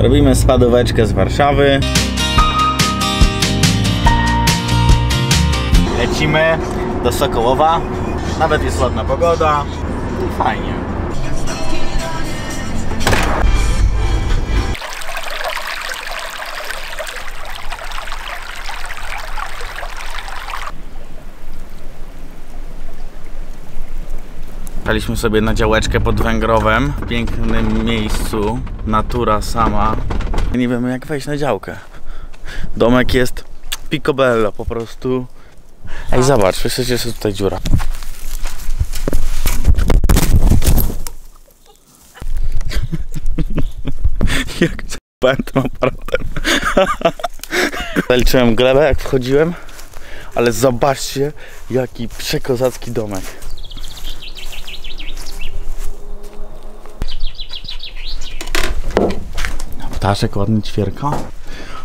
Robimy spadóweczkę z Warszawy. Lecimy do Sokołowa. Nawet jest ładna pogoda. Fajnie. Jechaliśmy sobie na działeczkę pod Węgrowem w pięknym miejscu, natura sama. Nie wiemy jak wejść na działkę. Domek jest picobello po prostu. Ej, zobacz, wiesz, jest tutaj dziura. jak zapałem tym aparatem. Zaliczyłem glebę jak wchodziłem, ale zobaczcie jaki przekozacki domek. Ptaszek ładny ćwierka.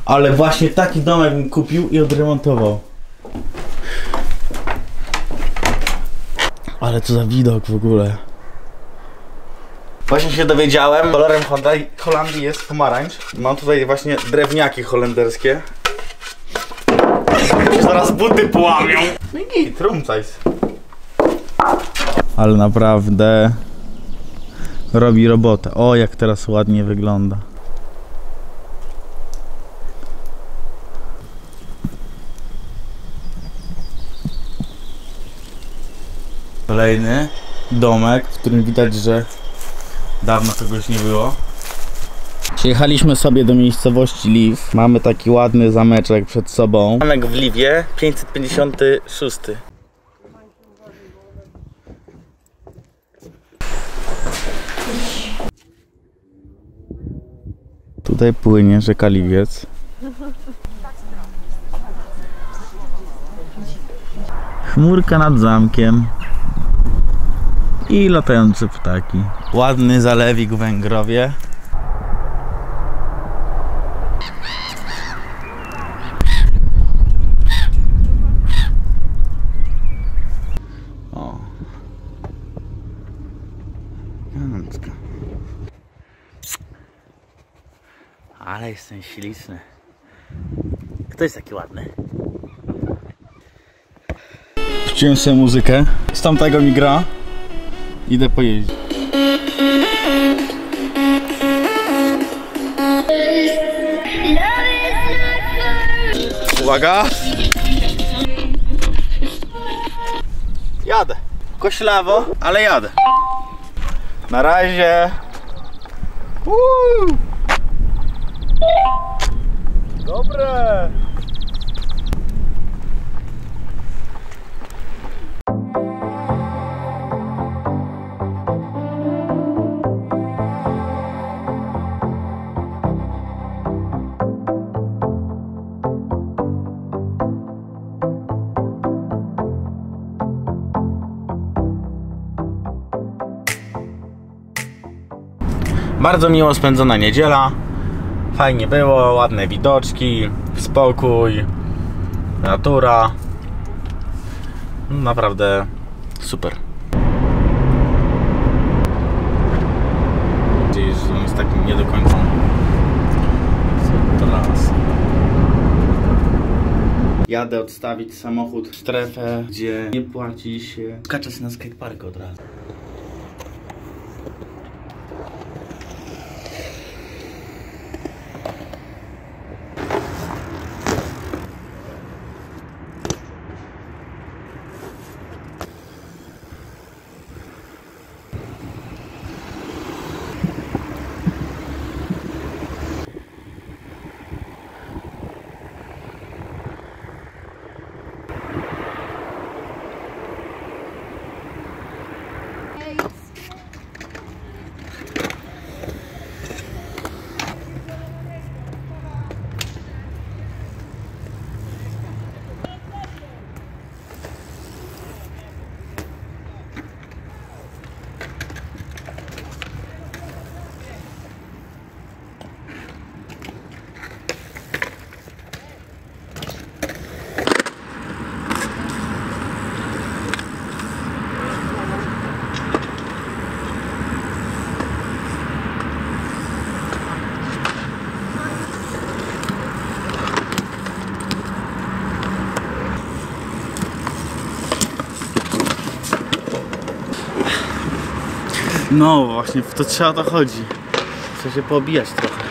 Ale właśnie taki domek bym kupił i odremontował. Ale co za widok w ogóle. Właśnie się dowiedziałem, kolorem Holandii- jest pomarańcz. Mam tutaj właśnie drewniaki holenderskie. Zaraz buty połamią. No i git, rumcajs. Ale naprawdę robi robotę. O, jak teraz ładnie wygląda. Kolejny domek, w którym widać, że dawno kogoś nie było. Przyjechaliśmy sobie do miejscowości Liw. Mamy taki ładny zameczek przed sobą. Zamek w Liwie, 556. Tutaj płynie rzeka Liwiec. Chmurka nad zamkiem i latające ptaki. Ładny zalewik Węgrowie. O. Elegancko. Ale jestem śliczny. Kto jest taki ładny? Wciąłem sobie muzykę. Z tamtego mi gra. Idę pojeździć. Uwaga! Jadę. Koślawo, ale jadę. Na razie. Uuu. Dobre. Bardzo miło spędzona niedziela. Fajnie było, ładne widoczki, spokój, natura. Naprawdę super. Że on jest tak niedokończony. Teraz. Jadę odstawić samochód w strefę, gdzie nie płaci się. Skaczę się na skatepark od razu. No właśnie, w to trzeba to chodzi. Trzeba się poobijać trochę.